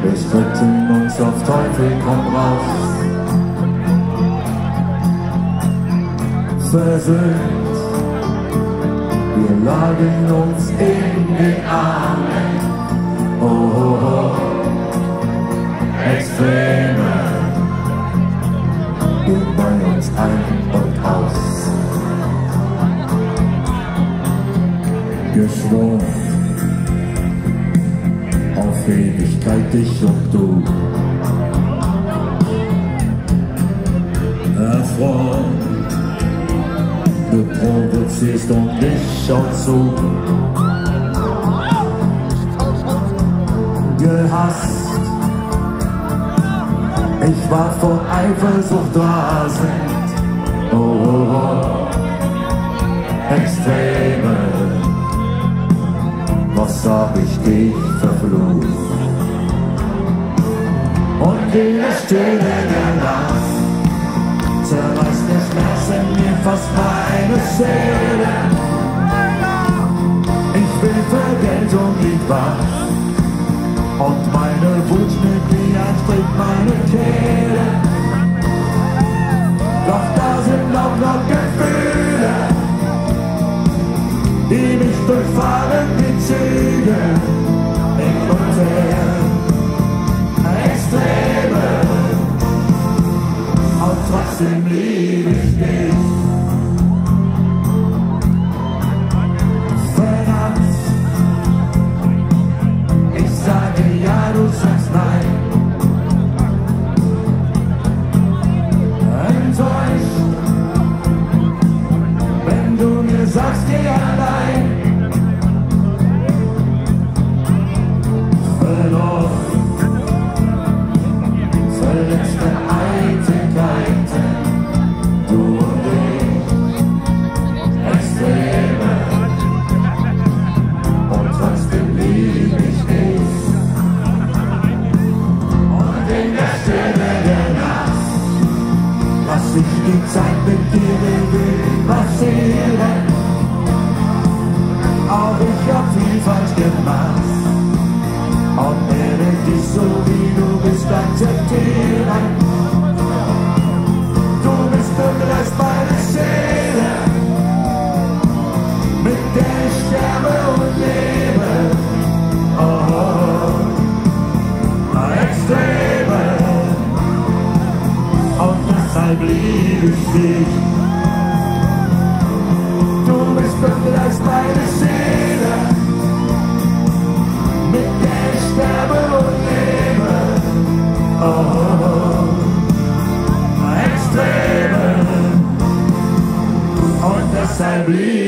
Wir stritten uns auf Teufel komm raus. Versöhnt, wir lagen uns in den Armen. Oh, oh, oh. Extreme geht bei uns ein und aus. Geschworen, auf Ewigkeit ich und du. Erfreut, du provozierst und ich schau zu. Gehasst, ich war vor Eifersucht rasend. Oh, oh, oh. Extreme. Was hab ich dich verflucht? Und der Stille in mir fast meine Seele. Ich will Vergeltung, nicht wahr? Und meine Wut mit mir anstrengt meine Kehle. Doch da sind auch noch Gefühle, die mich durchfahren wie Züge. Hin und Extreme. Und trotzdem liebe ich die Zeit mit dir gemacht und werde dich so wie du bist akzeptieren. Du bist der Rest meiner Seele, mit der ich sterbe und lebe. Oh, Extreme. Und deshalb liebe ich dich. be.